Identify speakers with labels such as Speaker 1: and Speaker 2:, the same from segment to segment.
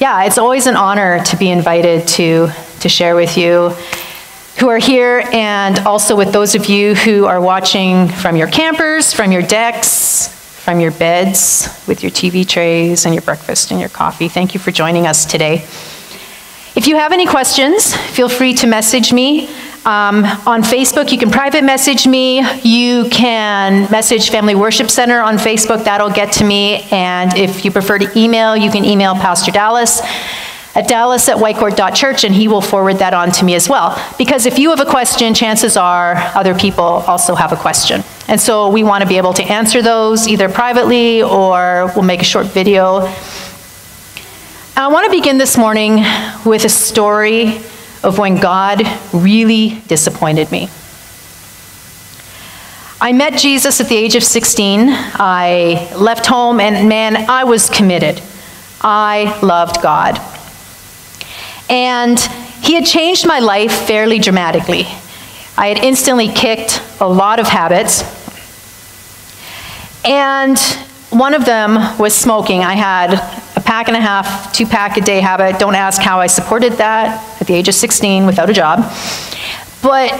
Speaker 1: yeah, it's always an honor to be invited to, to share with you who are here and also with those of you who are watching from your campers, from your decks, from your beds, with your TV trays and your breakfast and your coffee. Thank you for joining us today. If you have any questions, feel free to message me. Um, on Facebook, you can private message me. You can message Family Worship Center on Facebook, that'll get to me. And if you prefer to email, you can email Pastor Dallas at dallas at whitecourt.church, and he will forward that on to me as well. Because if you have a question, chances are other people also have a question. And so we want to be able to answer those either privately or we'll make a short video I want to begin this morning with a story of when God really disappointed me. I met Jesus at the age of 16. I left home, and man, I was committed. I loved God. And He had changed my life fairly dramatically. I had instantly kicked a lot of habits. And one of them was smoking. I had a pack and a half, two pack a day habit. Don't ask how I supported that at the age of 16 without a job. But,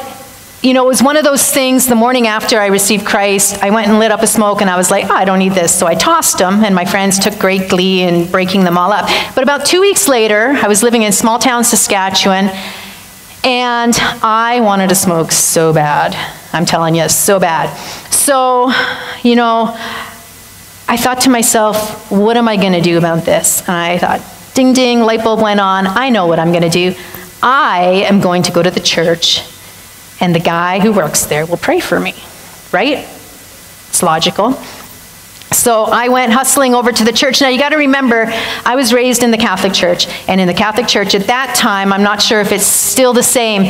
Speaker 1: you know, it was one of those things the morning after I received Christ, I went and lit up a smoke and I was like, oh, I don't need this. So I tossed them, and my friends took great glee in breaking them all up. But about two weeks later, I was living in small town Saskatchewan, and I wanted to smoke so bad. I'm telling you, so bad. So, you know, I thought to myself, what am I going to do about this? And I thought, ding ding, light bulb went on. I know what I'm going to do. I am going to go to the church, and the guy who works there will pray for me, right? It's logical. So I went hustling over to the church. Now you got to remember, I was raised in the Catholic Church, and in the Catholic Church at that time, I'm not sure if it's still the same,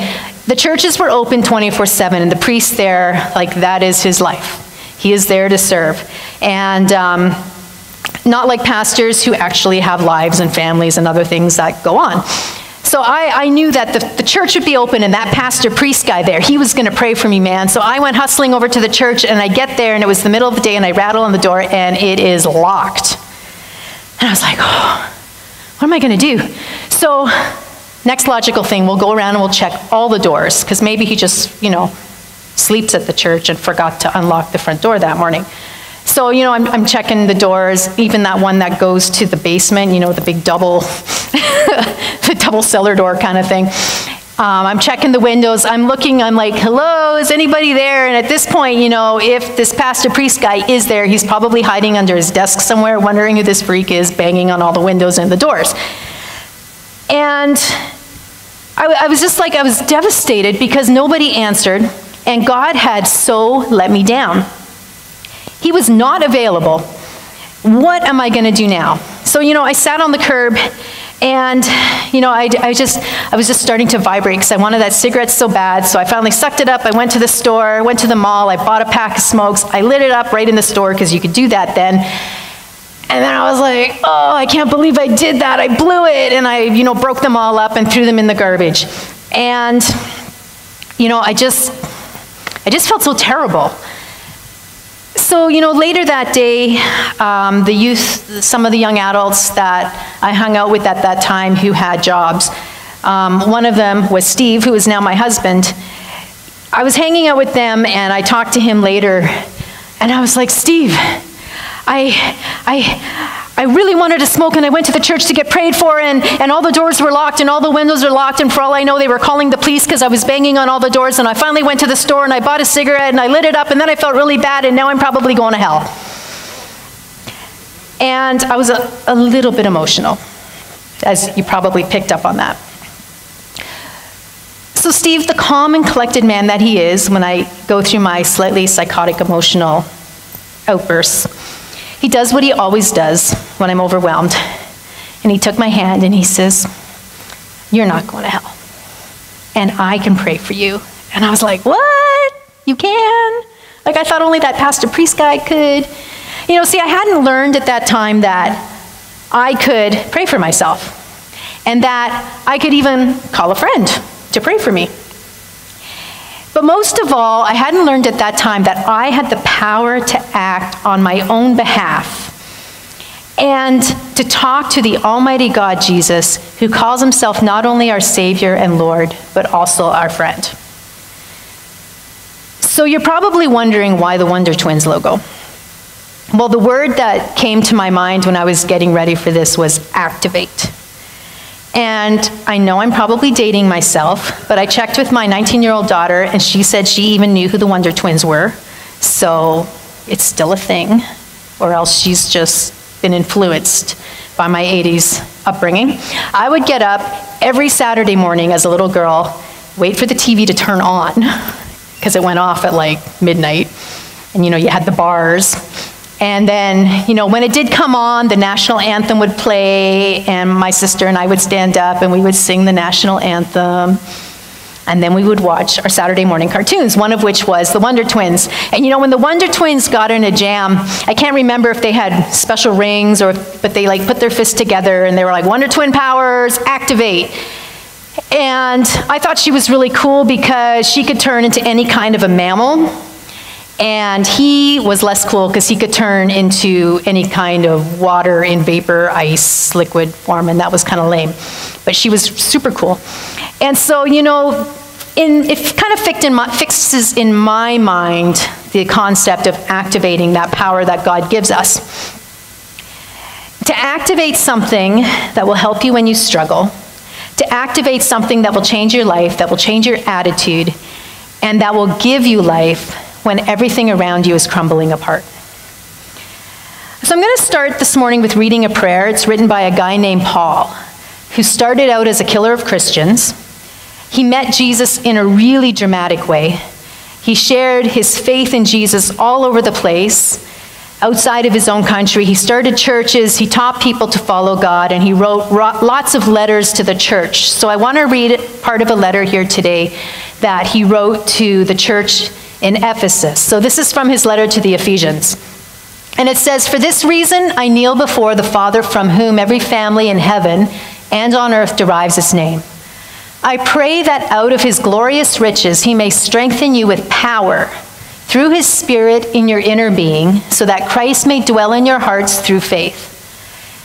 Speaker 1: the churches were open 24 7, and the priest there, like, that is his life. He is there to serve. And um, not like pastors who actually have lives and families and other things that go on. So I, I knew that the, the church would be open and that pastor priest guy there, he was going to pray for me, man. So I went hustling over to the church and I get there and it was the middle of the day and I rattle on the door and it is locked. And I was like, oh, what am I going to do? So next logical thing, we'll go around and we'll check all the doors because maybe he just, you know, sleeps at the church and forgot to unlock the front door that morning. So, you know, I'm, I'm checking the doors, even that one that goes to the basement, you know, the big double, the double cellar door kind of thing. Um, I'm checking the windows. I'm looking. I'm like, hello, is anybody there? And at this point, you know, if this pastor priest guy is there, he's probably hiding under his desk somewhere, wondering who this freak is, banging on all the windows and the doors. And I, I was just like, I was devastated because nobody answered. And God had so let me down. He was not available. What am I going to do now? So, you know, I sat on the curb and, you know, I, I just, I was just starting to vibrate because I wanted that cigarette so bad. So I finally sucked it up. I went to the store, went to the mall, I bought a pack of smokes. I lit it up right in the store because you could do that then. And then I was like, oh, I can't believe I did that. I blew it. And I, you know, broke them all up and threw them in the garbage. And, you know, I just, I just felt so terrible. So, you know, later that day, um, the youth, some of the young adults that I hung out with at that time who had jobs, um, one of them was Steve, who is now my husband. I was hanging out with them and I talked to him later, and I was like, Steve, I, I, I really wanted to smoke, and I went to the church to get prayed for, and, and all the doors were locked, and all the windows were locked, and for all I know, they were calling the police because I was banging on all the doors. And I finally went to the store and I bought a cigarette and I lit it up, and then I felt really bad, and now I'm probably going to hell. And I was a, a little bit emotional, as you probably picked up on that. So, Steve, the calm and collected man that he is when I go through my slightly psychotic emotional outbursts, he does what he always does when I'm overwhelmed. And he took my hand and he says, You're not going to hell. And I can pray for you. And I was like, What? You can? Like, I thought only that pastor priest guy could. You know, see, I hadn't learned at that time that I could pray for myself and that I could even call a friend to pray for me. But most of all, I hadn't learned at that time that I had the power to act on my own behalf. and to talk to the Almighty God Jesus, who calls himself not only our Savior and Lord, but also our friend. So you're probably wondering why the Wonder Twins logo. Well, the word that came to my mind when I was getting ready for this was activate. And I know I'm probably dating myself, but I checked with my 19 year old daughter, and she said she even knew who the Wonder Twins were. So it's still a thing, or else she's just been influenced by my 80s upbringing. I would get up every Saturday morning as a little girl, wait for the TV to turn on, because it went off at like midnight. And you know, you had the bars. And then, you know, when it did come on, the national anthem would play, and my sister and I would stand up and we would sing the national anthem. And then we would watch our Saturday morning cartoons, one of which was the Wonder Twins. And you know, when the Wonder Twins got in a jam, I can't remember if they had special rings or, but they like put their fists together and they were like, Wonder Twin powers, activate. And I thought she was really cool because she could turn into any kind of a mammal. And he was less cool because he could turn into any kind of water in vapor, ice, liquid form, and that was kind of lame. But she was super cool. And so, you know, in, it kind of in my, fixes in my mind the concept of activating that power that God gives us. To activate something that will help you when you struggle, to activate something that will change your life, that will change your attitude, and that will give you life when everything around you is crumbling apart. So I'm going to start this morning with reading a prayer. It's written by a guy named Paul, who started out as a killer of Christians he met Jesus in a really dramatic way. He shared his faith in Jesus all over the place, outside of his own country. He started churches, he taught people to follow God, and he wrote lots of letters to the church. So I want to read part of a letter here today that he wrote to the church in Ephesus. So this is from his letter to the Ephesians. And it says, For this reason I kneel before the Father from whom every family in heaven and on earth derives its name. I pray that out of his glorious riches he may strengthen you with power through his Spirit in your inner being, so that Christ may dwell in your hearts through faith.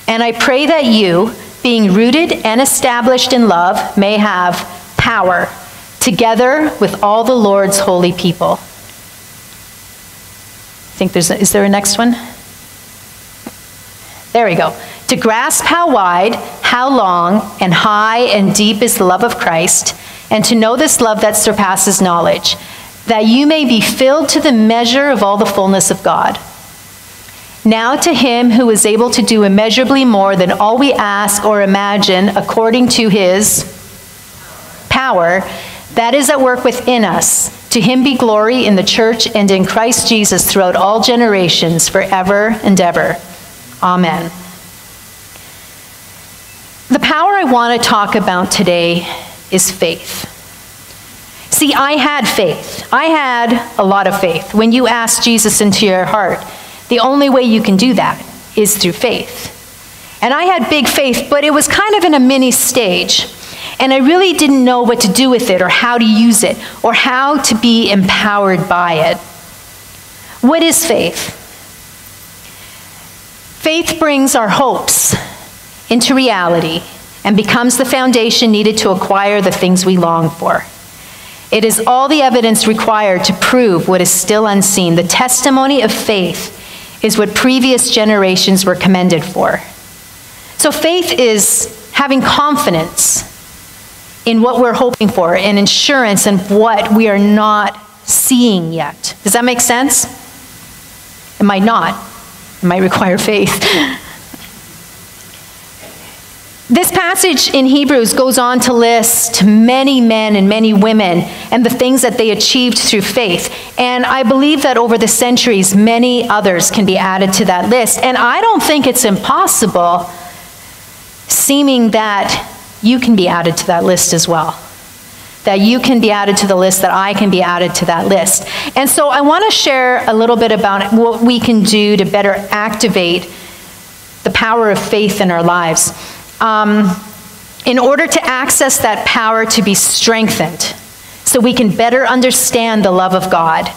Speaker 1: And I pray that you, being rooted and established in love, may have power together with all the Lord's holy people. I think there's a, is there a next one? There we go to grasp how wide, how long, and high and deep is the love of Christ, and to know this love that surpasses knowledge, that you may be filled to the measure of all the fullness of God. Now to him who is able to do immeasurably more than all we ask or imagine according to his power that is at work within us. To him be glory in the church and in Christ Jesus throughout all generations, forever and ever. Amen. The power I want to talk about today is faith. See, I had faith. I had a lot of faith. When you ask Jesus into your heart, the only way you can do that is through faith. And I had big faith, but it was kind of in a mini stage. And I really didn't know what to do with it or how to use it or how to be empowered by it. What is faith? Faith brings our hopes into reality and becomes the foundation needed to acquire the things we long for. It is all the evidence required to prove what is still unseen. The testimony of faith is what previous generations were commended for. So, faith is having confidence in what we're hoping for and insurance and what we are not seeing yet. Does that make sense? It might not, it might require faith. This passage in Hebrews goes on to list many men and many women and the things that they achieved through faith. And I believe that over the centuries, many others can be added to that list. And I don't think it's impossible, seeming that you can be added to that list as well. That you can be added to the list, that I can be added to that list. And so I want to share a little bit about what we can do to better activate the power of faith in our lives um, in order to access that power to be strengthened, so we can better understand the love of God.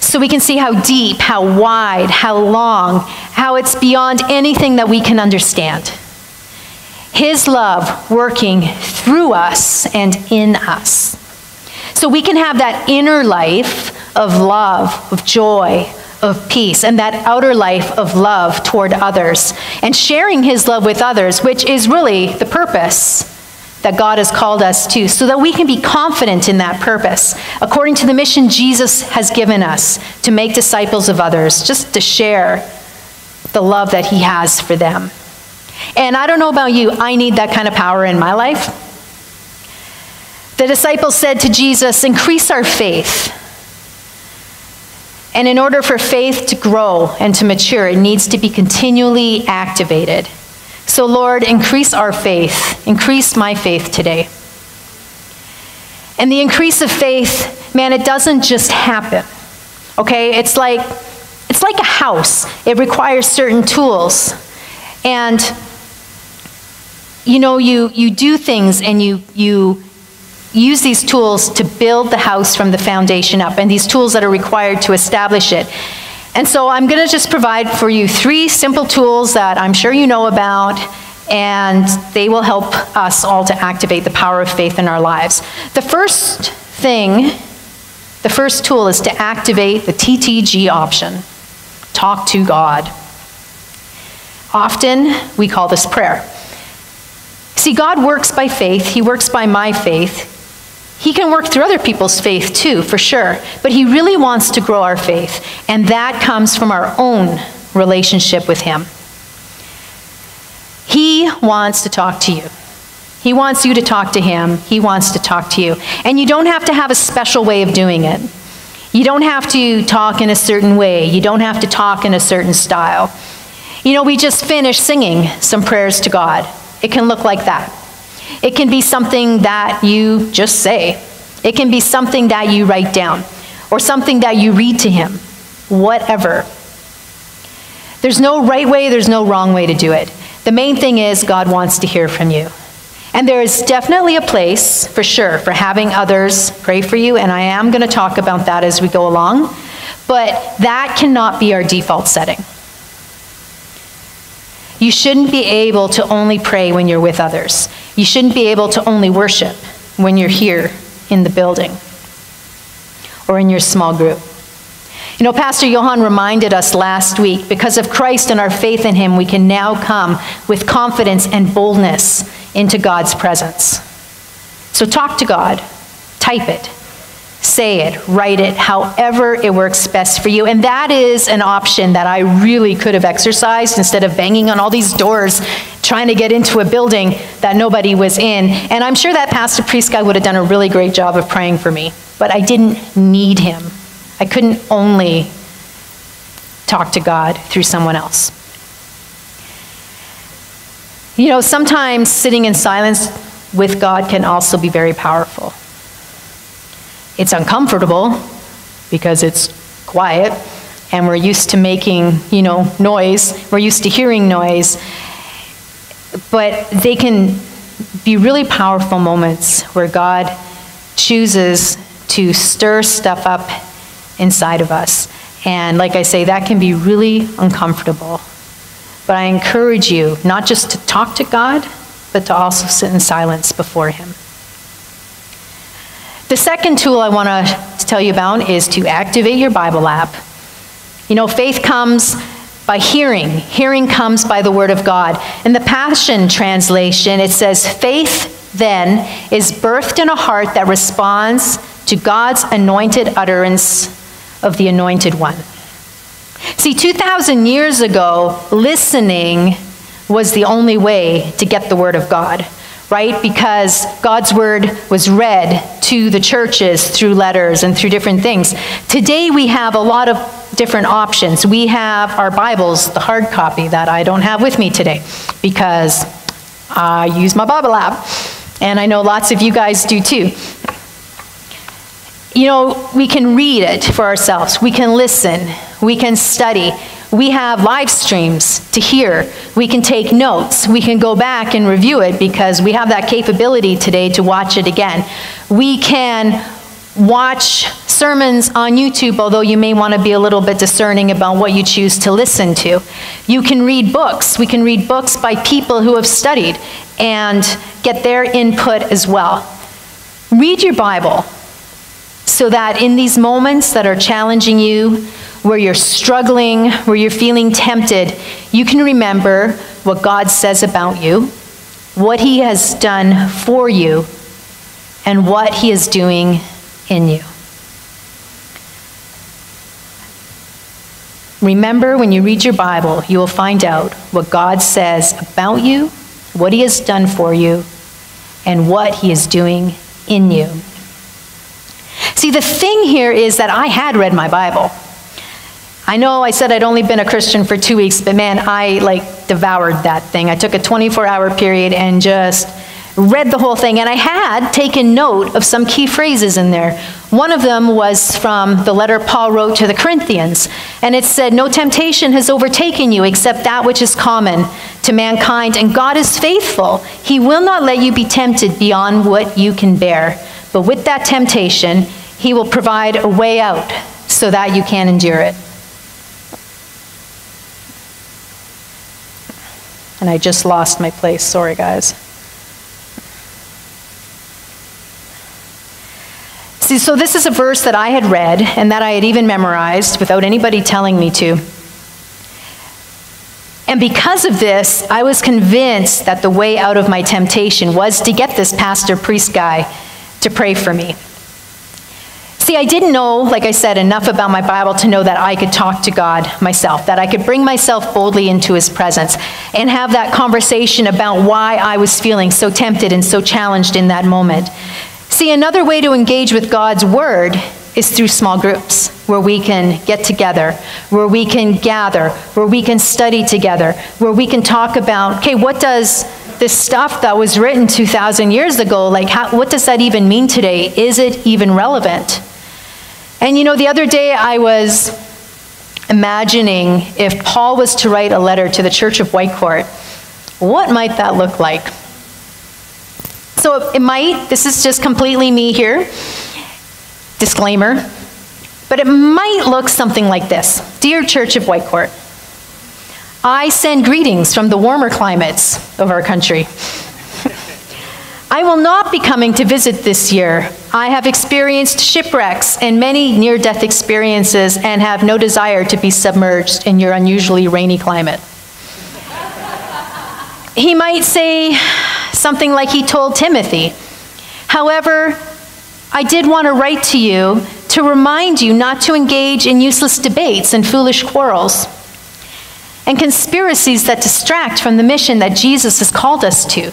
Speaker 1: so we can see how deep, how wide, how long, how it's beyond anything that we can understand. His love working through us and in us. So we can have that inner life of love, of joy, of peace, and that outer life of love toward others, and sharing His love with others, which is really the purpose that God has called us to, so that we can be confident in that purpose, according to the mission Jesus has given us to make disciples of others, just to share the love that He has for them. And I don't know about you, I need that kind of power in my life. The disciples said to Jesus, Increase our faith. And in order for faith to grow and to mature, it needs to be continually activated. So, Lord, increase our faith. Increase my faith today. And the increase of faith, man, it doesn't just happen. Okay? It's like it's like a house. It requires certain tools. And you know, you you do things and you you use these tools to build the house from the foundation up and these tools that are required to establish it. And so I'm going to just provide for you three simple tools that I'm sure you know about, and they will help us all to activate the power of faith in our lives. The first thing, the first tool is to activate the TTG option talk to God. Often we call this prayer. See, God works by faith, He works by my faith. He can work through other people's faith too, for sure, but He really wants to grow our faith, and that comes from our own relationship with Him. He wants to talk to you. He wants you to talk to Him. He wants to talk to you. And you don't have to have a special way of doing it. You don't have to talk in a certain way. You don't have to talk in a certain style. You know, we just finished singing some prayers to God. It can look like that. It can be something that you just say. It can be something that you write down or something that you read to him. Whatever. There's no right way, there's no wrong way to do it. The main thing is God wants to hear from you. And there is definitely a place, for sure, for having others pray for you, and I am going to talk about that as we go along. But that cannot be our default setting. You shouldn't be able to only pray when you're with others. You shouldn't be able to only worship when you're here in the building or in your small group. You know, Pastor Johan reminded us last week because of Christ and our faith in him, we can now come with confidence and boldness into God's presence. So talk to God, type it, say it, write it, however it works best for you. And that is an option that I really could have exercised instead of banging on all these doors trying to get into a building that nobody was in. And I'm sure that Pastor Priest guy would have done a really great job of praying for me, but I didn't need him. I couldn't only talk to God through someone else. You know, sometimes sitting in silence with God can also be very powerful. It's uncomfortable because it's quiet and we're used to making, you know, noise. We're used to hearing noise. But they can be really powerful moments where God chooses to stir stuff up inside of us. And like I say, that can be really uncomfortable. But I encourage you not just to talk to God, but to also sit in silence before Him. The second tool I want to tell you about is to activate your Bible app. You know, faith comes by hearing, hearing comes by the Word of God. In the Passion Translation, it says, Faith then is birthed in a heart that responds to God's anointed utterance of the Anointed One. See, 2,000 years ago, listening was the only way to get the Word of God right? Because God's word was read to the churches through letters and through different things. Today we have a lot of different options. We have our Bibles, the hard copy that I don't have with me today because I use my Bible app. And I know lots of you guys do too. You know, we can read it for ourselves, we can listen, we can study. We have live streams to hear. We can take notes. We can go back and review it because we have that capability today to watch it again. We can watch sermons on YouTube, although you may want to be a little bit discerning about what you choose to listen to. You can read books. We can read books by people who have studied and get their input as well. Read your Bible so that in these moments that are challenging you, where you're struggling, where you're feeling tempted, you can remember what God says about you, what He has done for you, and what He is doing in you. Remember, when you read your Bible, you will find out what God says about you, what He has done for you, and what He is doing in you. See, the thing here is that I had read my Bible. I know I said I'd only been a Christian for two weeks, but man, I like devoured that thing. I took a 24 hour period and just read the whole thing, and I had taken note of some key phrases in there. One of them was from the letter Paul wrote to the Corinthians, and it said, No temptation has overtaken you except that which is common to mankind, and God is faithful. He will not let you be tempted beyond what you can bear. But with that temptation, He will provide a way out so that you can endure it. And I just lost my place. Sorry, guys. See, so this is a verse that I had read and that I had even memorized without anybody telling me to. And because of this, I was convinced that the way out of my temptation was to get this pastor priest guy to pray for me. See, I didn't know, like I said, enough about my Bible to know that I could talk to God myself, that I could bring myself boldly into His presence and have that conversation about why I was feeling so tempted and so challenged in that moment. See, another way to engage with God's Word is through small groups where we can get together, where we can gather, where we can study together, where we can talk about, okay, what does this stuff that was written 2,000 years ago, like, how, what does that even mean today? Is it even relevant? And you know, the other day I was imagining if Paul was to write a letter to the church of Whitecourt, what might that look like? So it might, this is just completely me here, disclaimer, but it might look something like this Dear Church of Whitecourt, I send greetings from the warmer climates of our country. I will not be coming to visit this year. I have experienced shipwrecks and many near death experiences and have no desire to be submerged in your unusually rainy climate. he might say something like he told Timothy. However, I did want to write to you to remind you not to engage in useless debates and foolish quarrels and conspiracies that distract from the mission that Jesus has called us to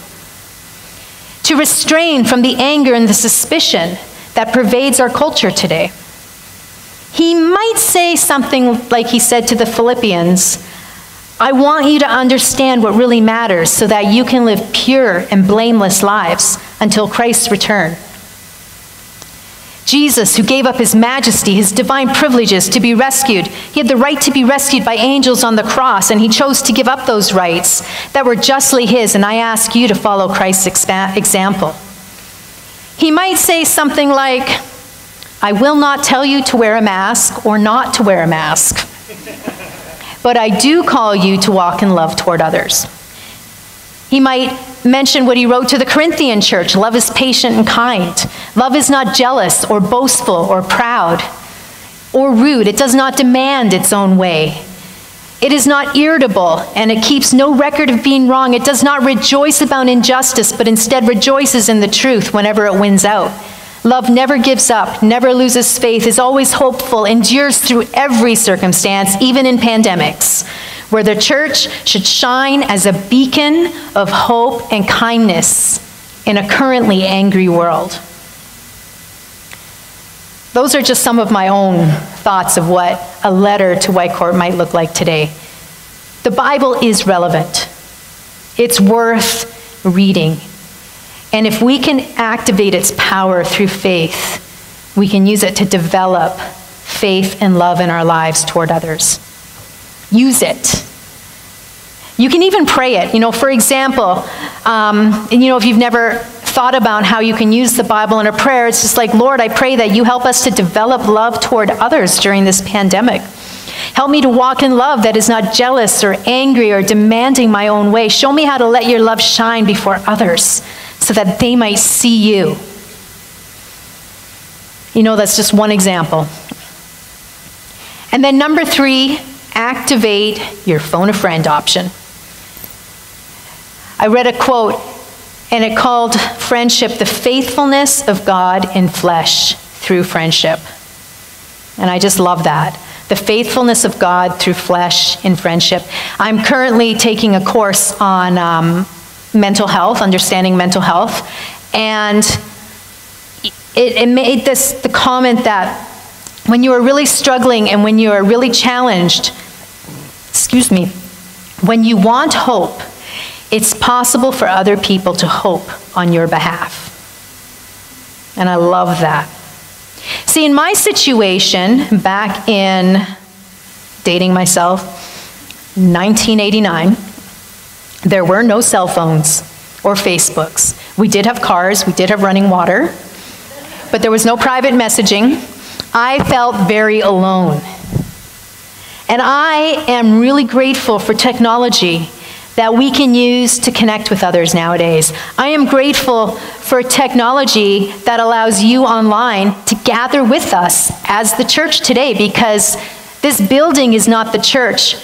Speaker 1: to restrain from the anger and the suspicion that pervades our culture today. He might say something like he said to the Philippians I want you to understand what really matters so that you can live pure and blameless lives until Christ's return. Jesus, who gave up his majesty, his divine privileges to be rescued, he had the right to be rescued by angels on the cross, and he chose to give up those rights that were justly his. And I ask you to follow Christ's example. He might say something like, I will not tell you to wear a mask or not to wear a mask, but I do call you to walk in love toward others. He might mention what he wrote to the Corinthian church love is patient and kind. Love is not jealous or boastful or proud or rude. It does not demand its own way. It is not irritable and it keeps no record of being wrong. It does not rejoice about injustice, but instead rejoices in the truth whenever it wins out. Love never gives up, never loses faith, is always hopeful, endures through every circumstance, even in pandemics where the church should shine as a beacon of hope and kindness in a currently angry world. Those are just some of my own thoughts of what a letter to Whitecourt might look like today. The Bible is relevant, it's worth reading. And if we can activate its power through faith, we can use it to develop faith and love in our lives toward others. Use it. You can even pray it. You know, for example, um, you know, if you've never thought about how you can use the Bible in a prayer, it's just like, Lord, I pray that you help us to develop love toward others during this pandemic. Help me to walk in love that is not jealous or angry or demanding my own way. Show me how to let your love shine before others so that they might see you. You know, that's just one example. And then number three, activate your phone a friend option. I read a quote, and it called friendship the faithfulness of God in flesh through friendship. And I just love that. The faithfulness of God through flesh in friendship. I'm currently taking a course on um, mental health, understanding mental health, and it, it made this the comment that when you are really struggling and when you are really challenged, excuse me, when you want hope, it's possible for other people to hope on your behalf. And I love that. See, in my situation, back in dating myself, 1989, there were no cell phones or Facebooks. We did have cars, we did have running water, but there was no private messaging. I felt very alone. And I am really grateful for technology that we can use to connect with others nowadays. I am grateful for technology that allows you online to gather with us as the church today because this building is not the church.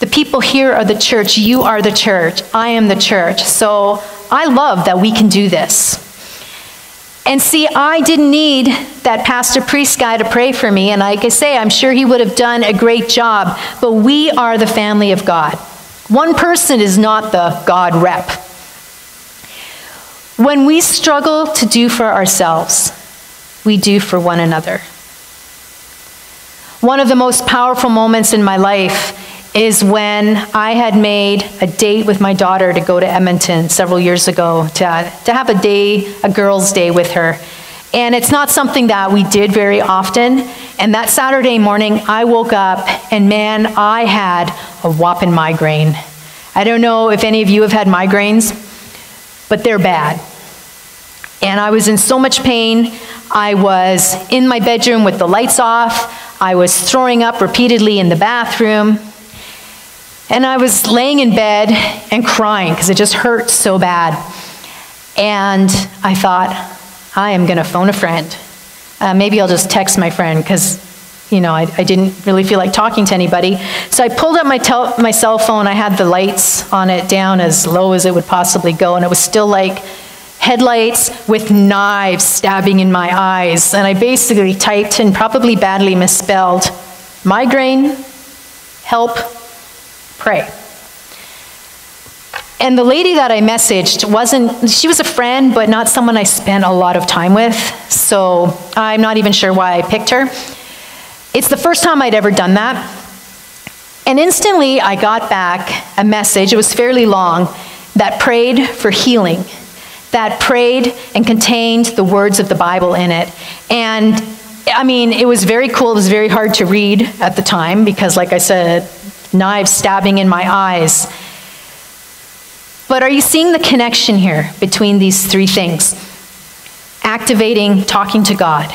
Speaker 1: The people here are the church. You are the church. I am the church. So I love that we can do this. And see, I didn't need that pastor priest guy to pray for me. And like I say, I'm sure he would have done a great job. But we are the family of God. One person is not the God rep. When we struggle to do for ourselves, we do for one another. One of the most powerful moments in my life is when I had made a date with my daughter to go to Edmonton several years ago to, to have a day, a girls' day with her. And it's not something that we did very often. And that Saturday morning, I woke up and man, I had a whopping migraine. I don't know if any of you have had migraines, but they're bad. And I was in so much pain. I was in my bedroom with the lights off. I was throwing up repeatedly in the bathroom. And I was laying in bed and crying because it just hurt so bad. And I thought, I am going to phone a friend. Uh, maybe I'll just text my friend because, you know, I, I, didn't really feel like talking to anybody. So I pulled up my, tel- my cell phone. I had the lights on it down as low as it would possibly go, and it was still like headlights with knives stabbing in my eyes. And I basically typed and probably badly misspelled migraine, help, pray. And the lady that I messaged wasn't, she was a friend, but not someone I spent a lot of time with. So I'm not even sure why I picked her. It's the first time I'd ever done that. And instantly I got back a message, it was fairly long, that prayed for healing, that prayed and contained the words of the Bible in it. And I mean, it was very cool. It was very hard to read at the time because, like I said, knives stabbing in my eyes. But are you seeing the connection here between these three things? Activating talking to God,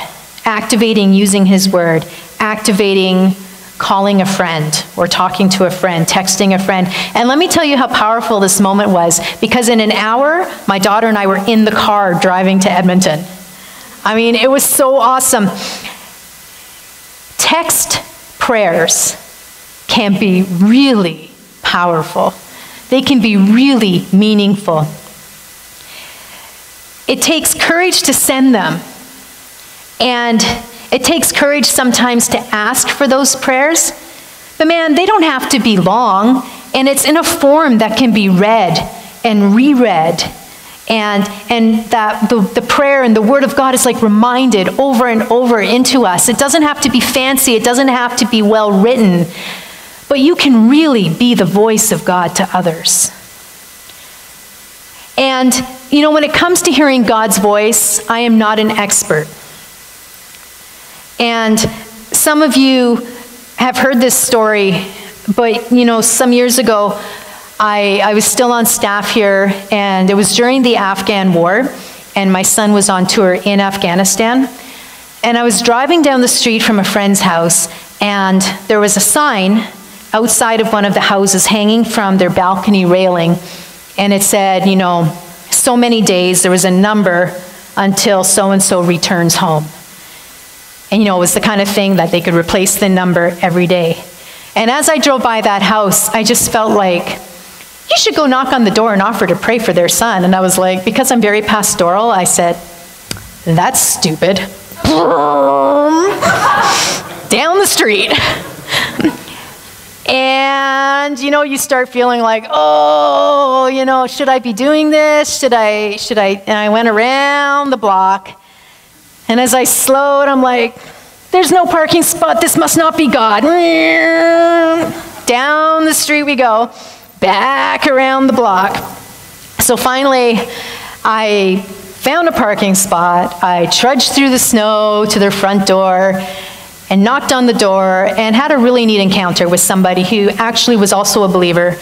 Speaker 1: activating using His Word, activating calling a friend or talking to a friend, texting a friend. And let me tell you how powerful this moment was because in an hour, my daughter and I were in the car driving to Edmonton. I mean, it was so awesome. Text prayers can be really powerful. They can be really meaningful. It takes courage to send them. And it takes courage sometimes to ask for those prayers. But man, they don't have to be long. And it's in a form that can be read and reread. And, and that the, the prayer and the word of God is like reminded over and over into us. It doesn't have to be fancy, it doesn't have to be well written but you can really be the voice of God to others. And, you know, when it comes to hearing God's voice, I am not an expert. And some of you have heard this story, but, you know, some years ago, I, I was still on staff here, and it was during the Afghan war. and my son was on tour in Afghanistan. And I was driving down the street from a friend's house, and there was a sign outside of one of the houses hanging from their balcony railing. And it said, you know, so many days, there was a number until so and so returns home. And you know, it was the kind of thing that they could replace the number every day. And as I drove by that house, I just felt like, you should go knock on the door and offer to pray for their son. And I was like, because I'm very pastoral, I said, that's stupid. Down the street. And you know you start feeling like oh you know should i be doing this? Should i should i? And i went around the block. And as i slowed i'm like there's no parking spot. This must not be god. Down the street we go back around the block. So finally i found a parking spot. I trudged through the snow to their front door and knocked on the door and had a really neat encounter with somebody who actually was also a believer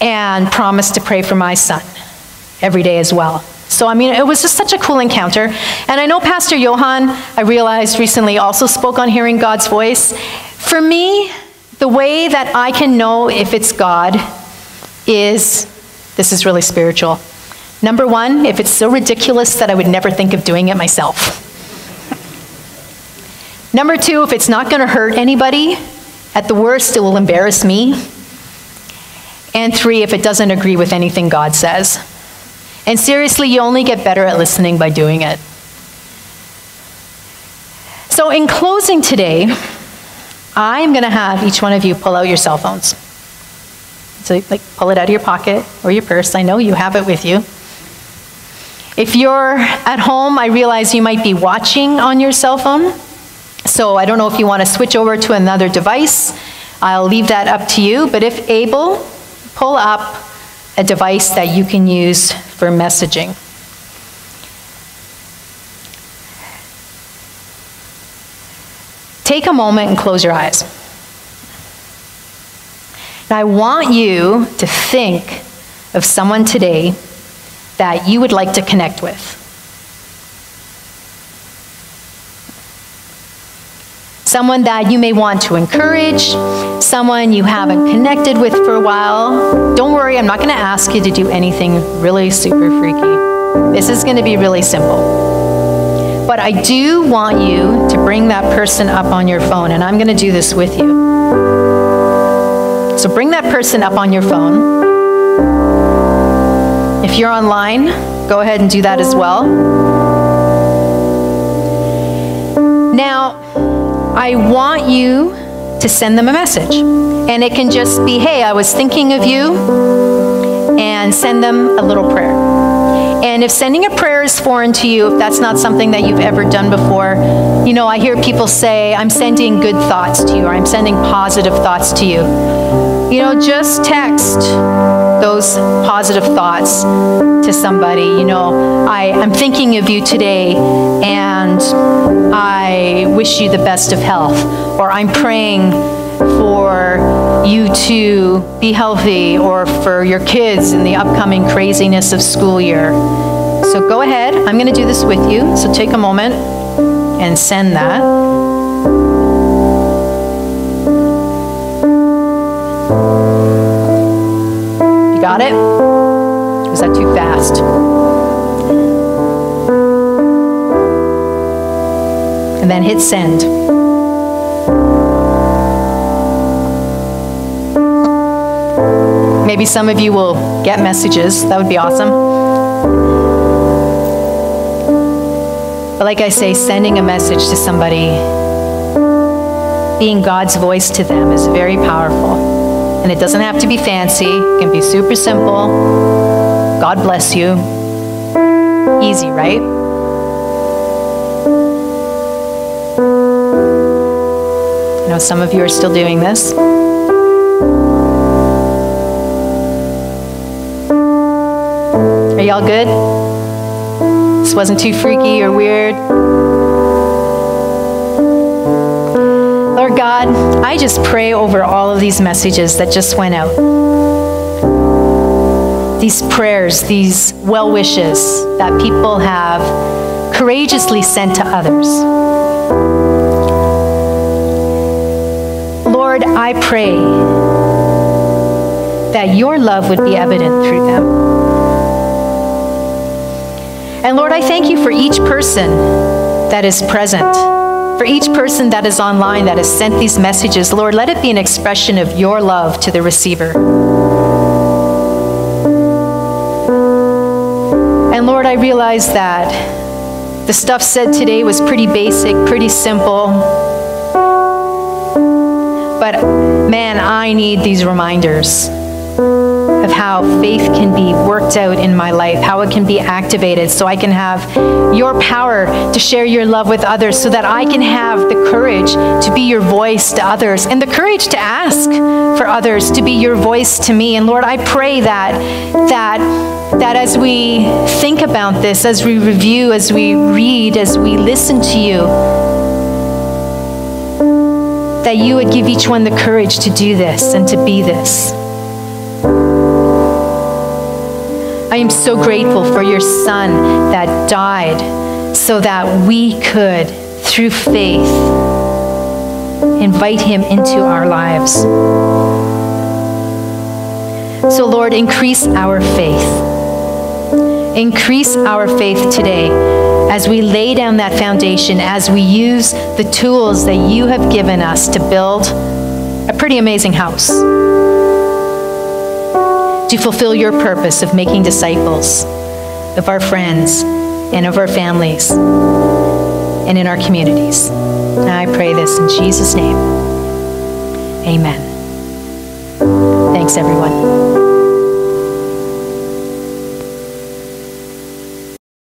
Speaker 1: and promised to pray for my son every day as well. So, I mean, it was just such a cool encounter. And I know Pastor Johan, I realized recently, also spoke on hearing God's voice. For me, the way that I can know if it's God is this is really spiritual. Number one, if it's so ridiculous that I would never think of doing it myself. Number two, if it's not going to hurt anybody, at the worst, it will embarrass me. And three, if it doesn't agree with anything God says. And seriously, you only get better at listening by doing it. So, in closing today, I'm going to have each one of you pull out your cell phones. So, like, pull it out of your pocket or your purse. I know you have it with you. If you're at home, I realize you might be watching on your cell phone. So I don't know if you want to switch over to another device. I'll leave that up to you. But if able, pull up a device that you can use for messaging. Take a moment and close your eyes. And I want you to think of someone today that you would like to connect with. Someone that you may want to encourage, someone you haven't connected with for a while. Don't worry, I'm not going to ask you to do anything really super freaky. This is going to be really simple. But I do want you to bring that person up on your phone, and I'm going to do this with you. So bring that person up on your phone. If you're online, go ahead and do that as well. Now, I want you to send them a message. And it can just be, hey, I was thinking of you, and send them a little prayer. And if sending a prayer is foreign to you, if that's not something that you've ever done before, you know, I hear people say, I'm sending good thoughts to you, or I'm sending positive thoughts to you. You know, just text those positive thoughts to somebody. You know, I, I'm thinking of you today and I wish you the best of health. Or I'm praying for you to be healthy or for your kids in the upcoming craziness of school year. So go ahead. I'm going to do this with you. So take a moment and send that. Got it? Was that too fast? And then hit send. Maybe some of you will get messages. That would be awesome. But like I say, sending a message to somebody, being God's voice to them is very powerful. And it doesn't have to be fancy, it can be super simple. God bless you. Easy, right? I know some of you are still doing this. Are y'all good? This wasn't too freaky or weird. God, I just pray over all of these messages that just went out. these prayers, these well wishes that people have courageously sent to others. Lord, I pray that your love would be evident through them. And Lord, I thank you for each person that is present, for each person that is online that has sent these messages. Lord, let it be an expression of your love to the receiver. And Lord, I realize that the stuff said today was pretty basic, pretty simple. But man, I need these reminders of how faith can be worked out in my life, how it can be activated, so I can have your power to share your love with others, so that I can have the courage to be your voice to others and the courage to ask for others to be your voice to me. And Lord, I pray that that that as we think about this, as we review, as we read, as we listen to you, that you would give each one the courage to do this and to be this. I am so grateful for your son that died so that we could, through faith, invite him into our lives. So, Lord, increase our faith. Increase our faith today as we lay down that foundation, as we use the tools that you have given us to build a pretty amazing house to fulfill your purpose of making disciples of our friends and of our families and in our communities. I pray this in Jesus' name. Amen. Thanks, everyone.